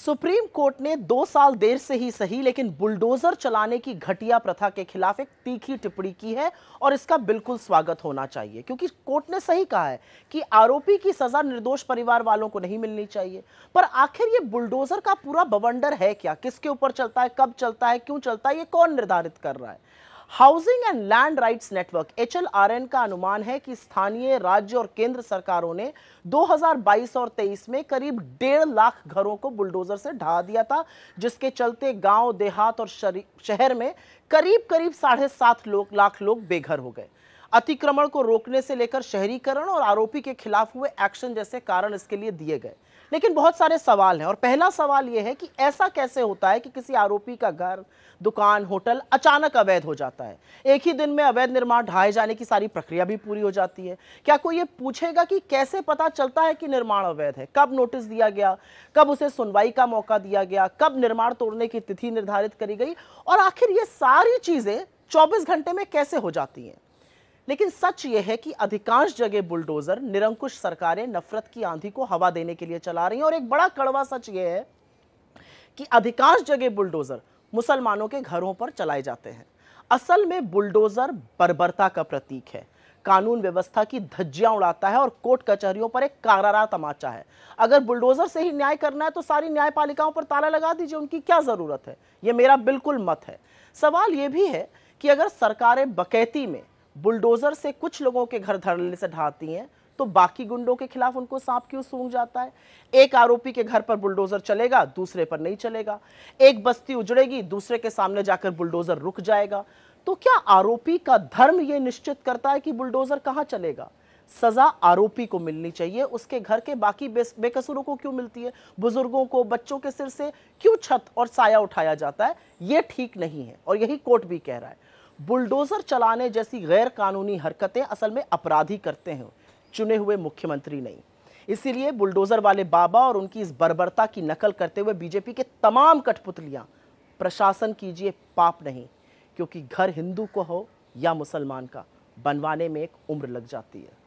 Supreme court ने दो साल देर से ही सही, लेकिन बुलडोजर चलाने की घटिया प्रथा के खिलाफ एक तीखी टिप्पणी की है और इसका बिल्कुल स्वागत होना चाहिए, क्योंकि कोर्ट ने सही कहा है कि आरोपी की सजा निर्दोष परिवार वालों को नहीं मिलनी चाहिए। पर आखिर ये बुलडोजर का पूरा बवंडर है क्या? किसके ऊपर चलता है? कब चलता है? क्यों चलता है? ये कौन निर्धारित कर रहा है? Housing and land rights network, HLRN का अनुमान है कि स्थानीय राज्य और केंद्र सरकारों ने 2022 और 23 में करीब डेढ़ लाख घरों को बुलडोजर से ढा दिया था, जिसके चलते गाँव, देहात और शहर में करीब करीब साढ़े सात लाख लोग बेघर हो गए। अतिक्रमण को रोकने से लेकर शहरीकरण और आरोपी के खिलाफ हुए एक्शन जैसे कारण इसके लिए दिए गए। लेकिन बहुत सारे सवाल हैं और पहला सवाल यह है कि ऐसा कैसे होता है कि किसी आरोपी का घर, दुकान, होटल अचानक अवैध हो जाता है? एक ही दिन में अवैध निर्माण, ढाए जाने की सारी प्रक्रिया भी पूरी हो जाती है। क्या कोई ये पूछेगा कि कैसे पता चलता है कि निर्माण अवैध है? कब नोटिस दिया गया? कब उसे सुनवाई का मौका दिया गया? कब निर्माण तोड़ने की तिथि निर्धारित करी गई? और आखिर ये सारी चीज़ें चौबीस घंटे में कैसे हो जाती हैं? लेकिन सच यह है कि अधिकांश जगह बुलडोजर निरंकुश सरकारें नफरत की आंधी को हवा देने के लिए चला रही हैं और एक बड़ा कड़वा सच यह है कि अधिकांश जगह बुलडोजर मुसलमानों के घरों पर चलाए जाते हैं। असल में बुलडोजर बर्बरता का प्रतीक है। कानून व्यवस्था की धज्जियाँ उड़ाता है और कोर्ट कचहरियों पर एक कारारा तमाचा है। अगर बुलडोजर से ही न्याय करना है तो सारी न्यायपालिकाओं पर ताला लगा दीजिए, उनकी क्या ज़रूरत है? यह मेरा बिल्कुल मत है। सवाल यह भी है कि अगर सरकारें बकैती में बुलडोजर से कुछ लोगों के घर धड़ल्ले से ढाती हैं तो बाकी गुंडों के खिलाफ उनको सांप क्यों सूंघ जाता है? एक आरोपी के घर पर बुलडोजर चलेगा, दूसरे पर नहीं चलेगा। एक बस्ती उजड़ेगी, दूसरे के सामने जाकर बुलडोजर रुक जाएगा। तो क्या आरोपी का धर्म यह निश्चित करता है कि बुलडोजर कहाँ चलेगा? सजा आरोपी को मिलनी चाहिए, उसके घर के बाकी बेकसूरों को क्यों मिलती है? बुज़ुर्गों को, बच्चों के सिर से क्यों छत और साया उठाया जाता है? यह ठीक नहीं है, और यही कोर्ट भी कह रहा है। बुलडोजर चलाने जैसी गैर कानूनी हरकतें असल में अपराधी करते हैं, चुने हुए मुख्यमंत्री नहीं। इसीलिए बुलडोजर वाले बाबा और उनकी इस बर्बरता की नकल करते हुए बीजेपी के तमाम कठपुतलियाँ, प्रशासन कीजिए पाप नहीं, क्योंकि घर हिंदू को हो या मुसलमान का, बनवाने में एक उम्र लग जाती है।